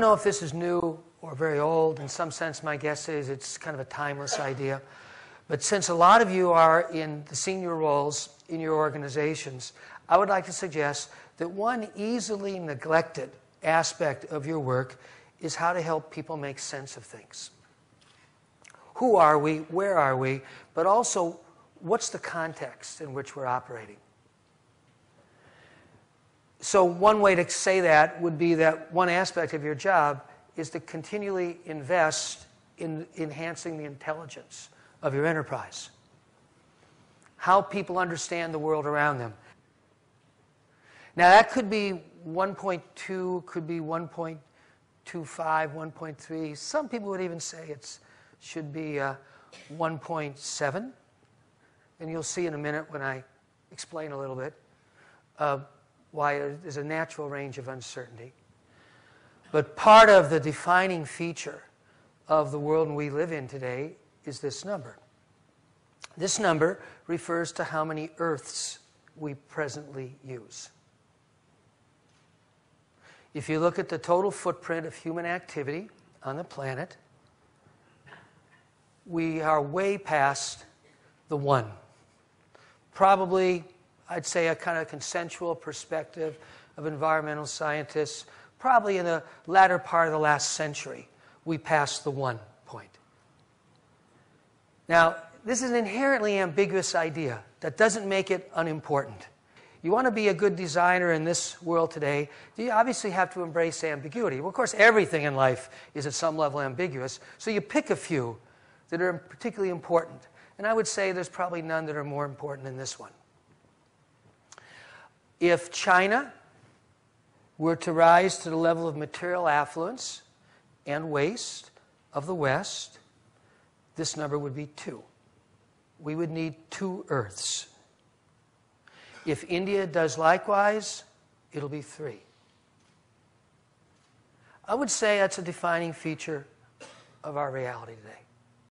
know if this is new or very old. In some sense, my guess is it's kind of a timeless idea. But since a lot of you are in the senior roles in your organizations, I would like to suggest that one easily neglected aspect of your work is how to help people make sense of things. Who are we? Where are we? But also, what's the context in which we're operating? So, one way to say that would be that one aspect of your job is to continually invest in enhancing the intelligence of your enterprise. How people understand the world around them. Now, that could be 1.2, could be 1.25, 1.3. Some people would even say it should be uh, 1.7. And you'll see in a minute when I explain a little bit uh, why there's a natural range of uncertainty. But part of the defining feature of the world we live in today is this number. This number refers to how many Earths we presently use. If you look at the total footprint of human activity on the planet, we are way past the one. Probably, I'd say, a kind of consensual perspective of environmental scientists, probably in the latter part of the last century, we passed the one point. Now, this is an inherently ambiguous idea that doesn't make it unimportant. You want to be a good designer in this world today, you obviously have to embrace ambiguity. Well, of course, everything in life is at some level ambiguous, so you pick a few that are particularly important. And I would say there's probably none that are more important than this one. If China were to rise to the level of material affluence and waste of the West, this number would be two. We would need two Earths. If India does likewise, it'll be three. I would say that's a defining feature of our reality today.